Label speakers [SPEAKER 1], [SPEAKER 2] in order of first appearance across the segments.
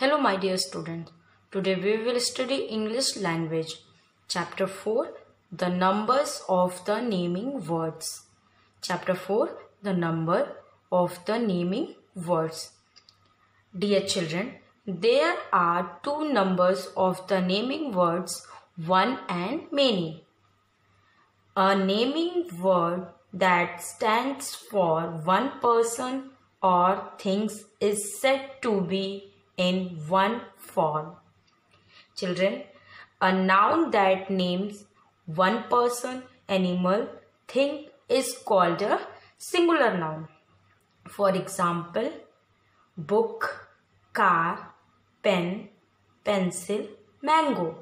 [SPEAKER 1] Hello, my dear students. Today we will study English language. Chapter 4 The numbers of the naming words. Chapter 4 The number of the naming words. Dear children, there are two numbers of the naming words one and many. A naming word that stands for one person or things is said to be in one form. Children, a noun that names one person, animal, thing is called a singular noun. For example, book, car, pen, pencil, mango.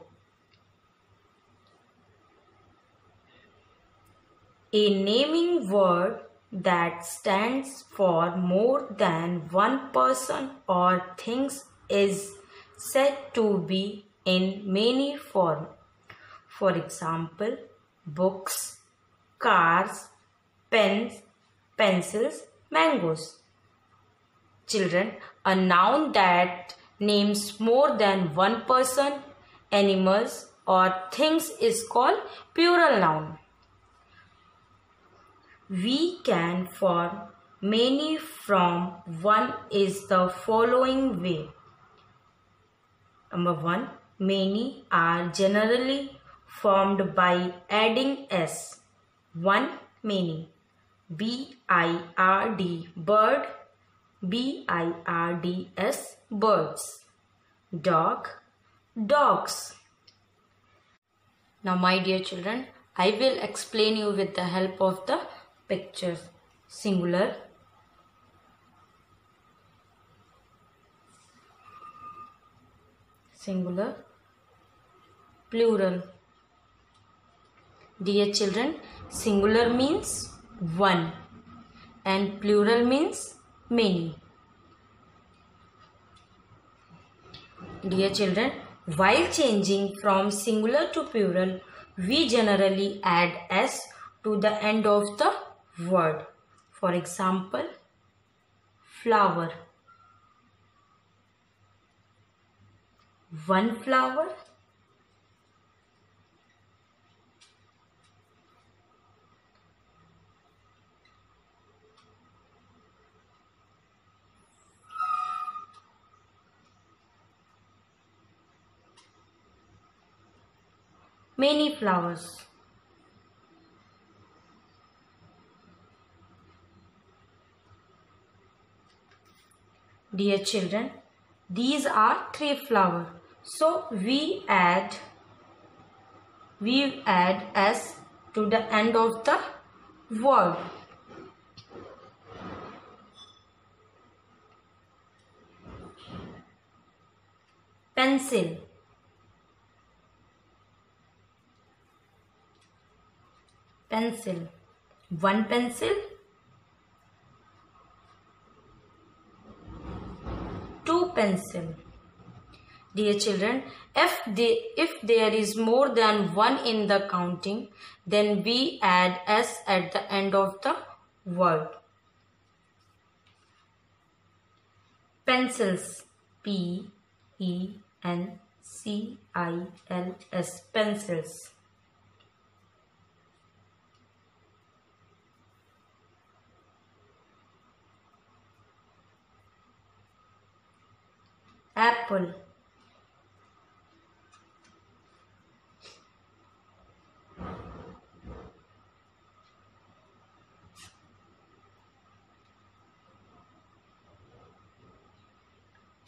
[SPEAKER 1] A naming word that stands for more than one person or things is said to be in many forms. For example, books, cars, pens, pencils, mangoes. Children, a noun that names more than one person, animals, or things is called plural noun. We can form many from one is the following way. Number one, many are generally formed by adding s. One, many. B I R D, bird. B I R D S, birds. Dog, dogs. Now, my dear children, I will explain you with the help of the pictures. Singular, singular plural. Dear children singular means one and plural means many. Dear children while changing from singular to plural we generally add s to the end of the word. For example flower one flower. Many flowers. Dear children these are three flowers so we add we add s to the end of the word. Pencil. Pencil. One pencil. Two pencil Dear children, if, they, if there is more than 1 in the counting, then we add s at the end of the word. Pencils. P E N C I L S. Pencils. Apple.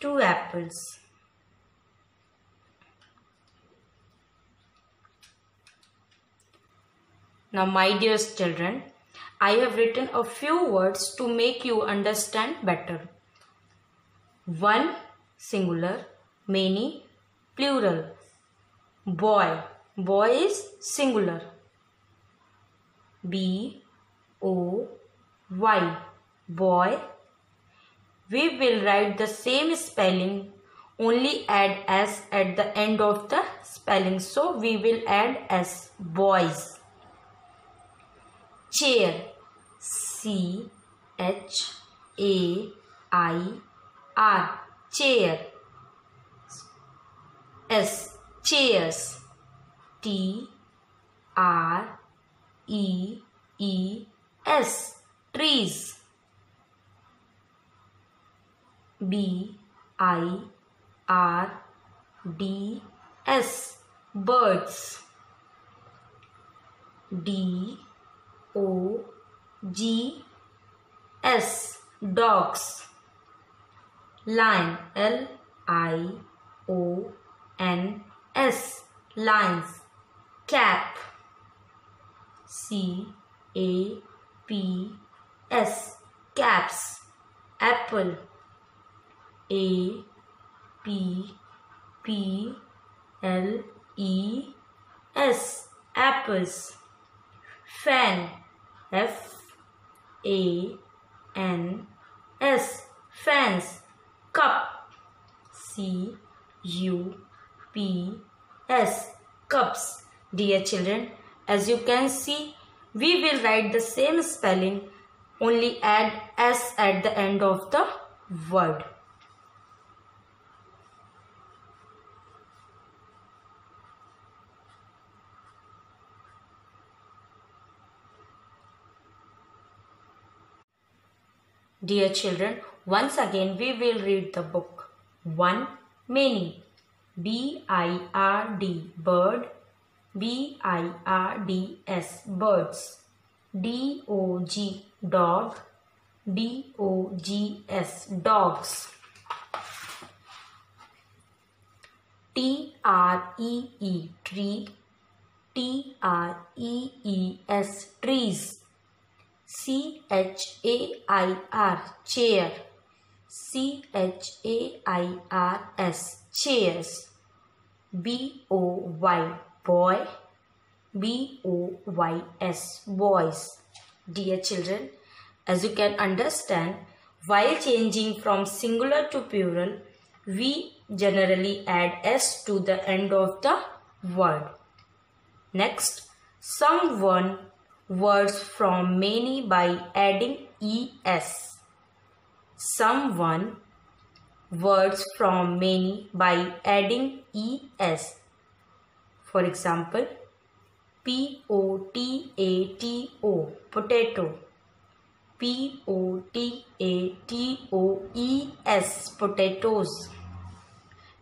[SPEAKER 1] Two apples. Now my dear children, I have written a few words to make you understand better. One singular, many plural. Boy, boy is singular. B O Y, boy we will write the same spelling only add s at the end of the spelling so we will add s boys chair c h a i r chair S. Chairs. T R E E S. Trees. B I R D S. Birds. D O G S. Dogs. Lion. L I O N S. Lines. Cap. C A P S. Caps. Apple. A P P L E S. Apples. Fan. F A N S. Fans. Cup. C U P S. Cups. Dear children, as you can see, we will write the same spelling, only add S at the end of the word. Dear children, once again we will read the book. 1. Many. B-I-R-D. Bird. B-I-R-D-S. Birds. D-O-G. Dog. D-O-G-S. Dogs. T-R-E-E. Tree. T-R-E-E-S. Trees. C H A I R chair. C H A I R S chairs. B O Y boy. B O Y S boys. Dear children as you can understand while changing from singular to plural we generally add s to the end of the word. Next someone words from many by adding es. Someone words from many by adding es. For example, P O T A T O potato. P O T A T O E S potatoes.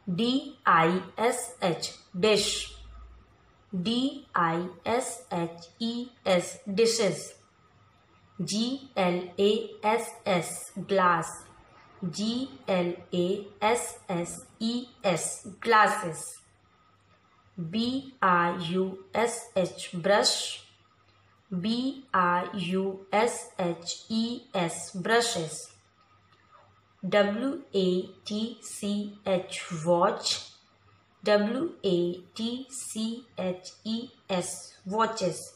[SPEAKER 1] D I S H dish D I S H E S dishes. G L A S S glass. G L A S S E S glasses. B R U S H brush. B R U S H E S brushes. W A T C H watch W A T C H E S watches.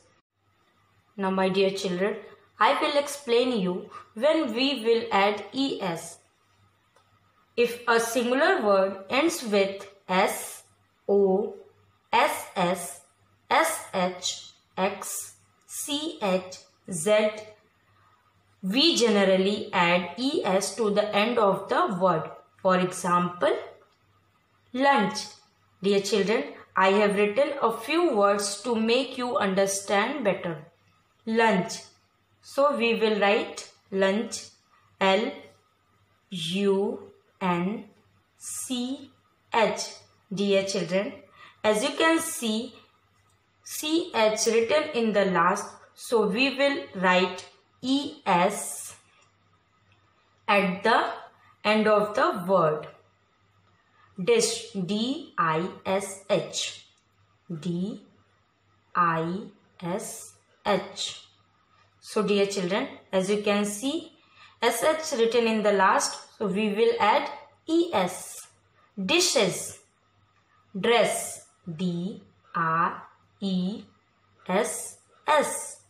[SPEAKER 1] Now my dear children, I will explain you when we will add ES. If a singular word ends with S, O, SS, SH, X, CH, Z, we generally add ES to the end of the word. For example, lunch Dear children, I have written a few words to make you understand better. Lunch. So we will write lunch L U N C H. Dear children, as you can see CH written in the last so we will write ES at the end of the word dish D I S H. D I S H. So dear children as you can see SH written in the last so we will add ES dishes. Dress. D R E S S.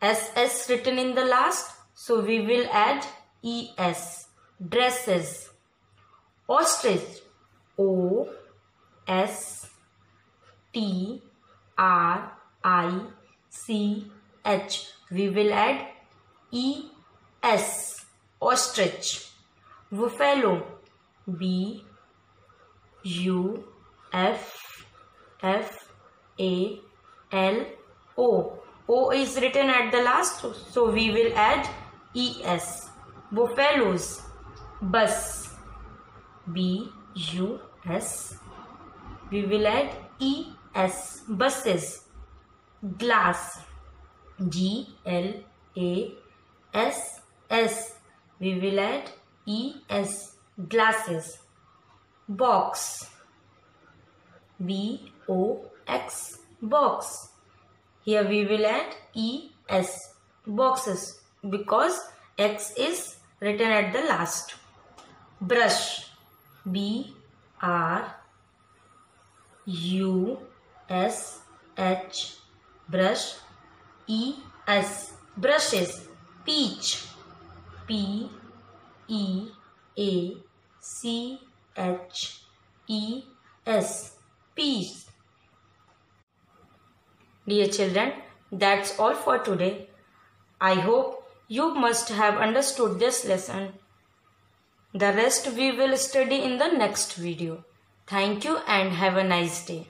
[SPEAKER 1] SS written in the last so we will add ES dresses ostrich O S T R I C H we will add E S ostrich buffalo B U F F A L O. O is written at the last, so we will add ES. Buffaloes. Bus. B U S. We will add ES. Buses. Glass. G L A S S. We will add ES. Glasses. Box. B O X. Box. Here we will add ES. Boxes. Because X is written at the last. Brush. B R U S H. Brush. E S. Brushes. Peach. P E A C H E S. Peace. Dear children, that's all for today. I hope you must have understood this lesson. The rest we will study in the next video. Thank you and have a nice day.